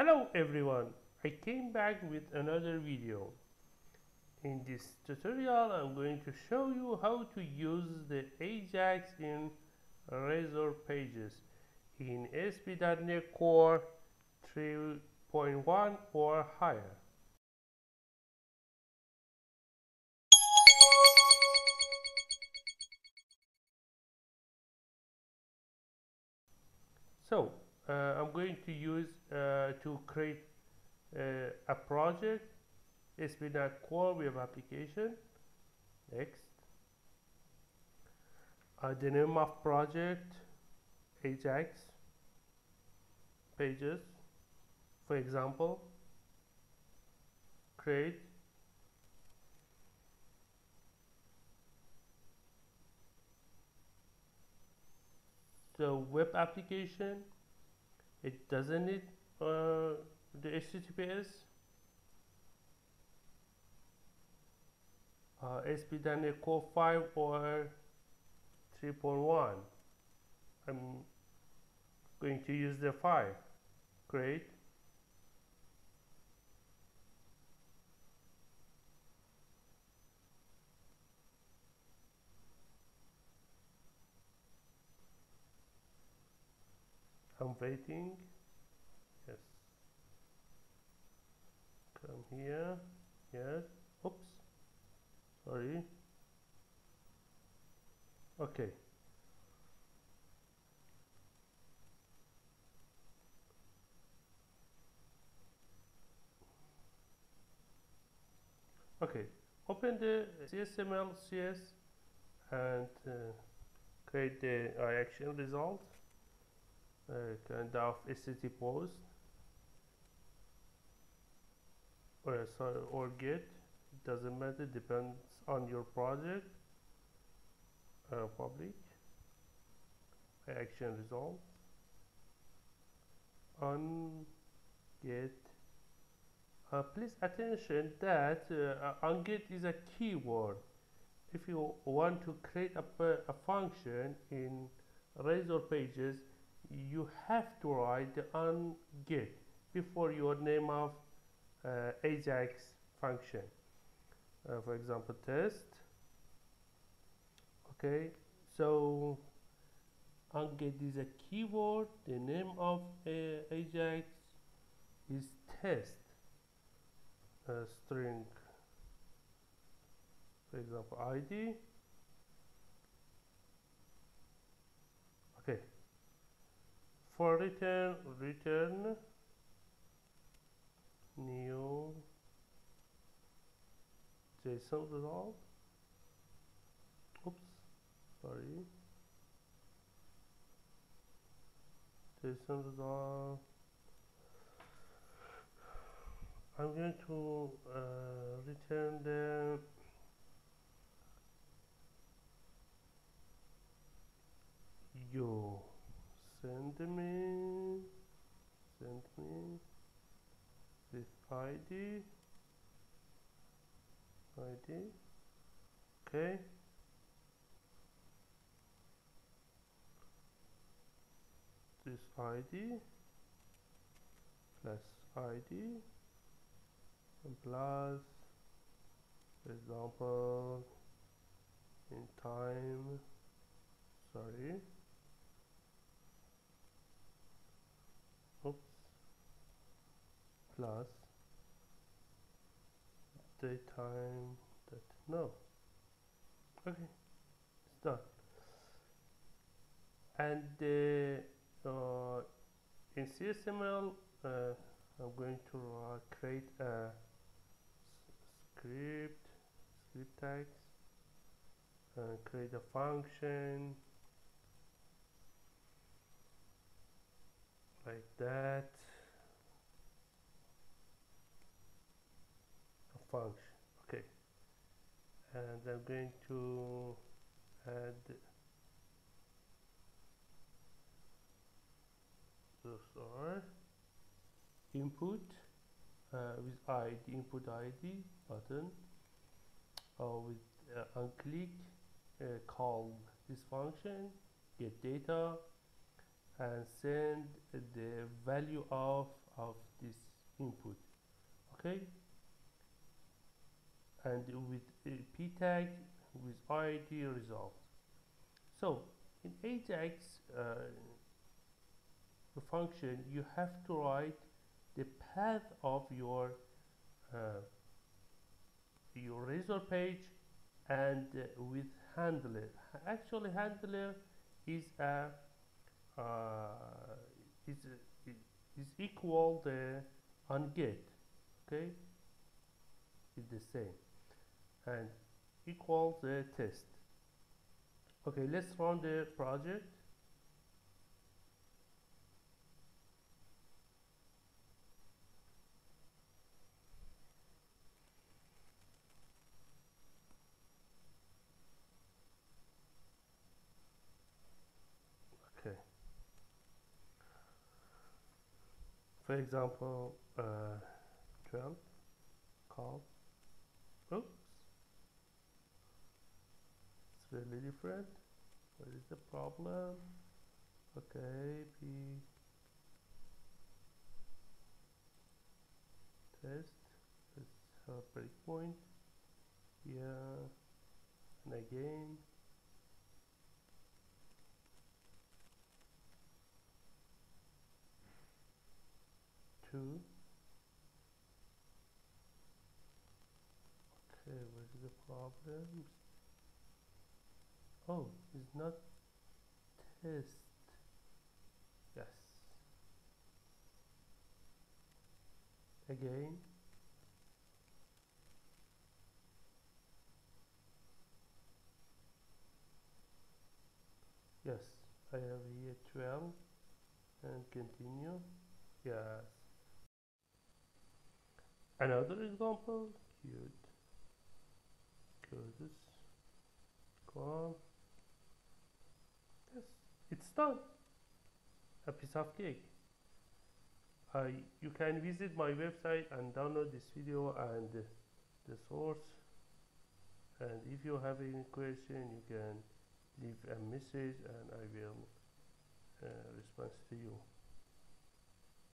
Hello everyone, I came back with another video. In this tutorial I'm going to show you how to use the Ajax in Razor Pages in ASP.NET Core 3.1 or higher. So I'm going to use uh, to create uh, a project it's been a Core web application. Next. Uh, the name of project Ajax pages. For example, create the web application it doesn't need uh, the HTTPS uh, ASP.NET Core 5 or 3.1 I'm going to use the 5 great I'm waiting yes. Come here. Yes. Oops. Sorry. Okay. Okay. Open the CSHTML CS and uh, create the action result. uh, kind of HTTP post. Or sorry or get. Doesn't matter depends on your project. Uh, public. Action result. On get. Uh, please attention that uh, onget is a keyword. If you want to create a, a function in razor pages you have to write the on get before your name of uh, ajax function. Uh, for example test. Okay so onget is a keyword. The name of uh, ajax is test. String for example id okay for return return new json result. Oops sorry. Json result. I'm going to uh, return the you send me send me this ID ID okay. This ID plus ID and plus for example in time sorry oops plus DateTime that no. Okay it's done. And uh, uh, in CSHTML uh, I'm going to uh, create a script script tags and create a function like that function okay. And I'm going to add those are. Input uh, with ID input ID button. Or with uh, onclick uh, call this function get data and send the value of of this input. Okay and with a p tag with id result. So in ajax uh, function you have to write the path of your uh, your razor page and uh, with handler. Actually handler is a uh, is is equal the on get okay? Is the same and equal the test. Okay let's run the project. Okay. For example uh, 12 call. Oops different? What is the problem? Okay p test. Let's have a breakpoint. Yeah. And again. Two. Okay what is the problem oh it's not test. Yes. Again. Yes I have here 12 and continue. Yes. Another example. Cute closes com it's done. A piece of cake. You can visit my website and download this video and the source. And if you have any question you can leave a message and I will uh, respond to you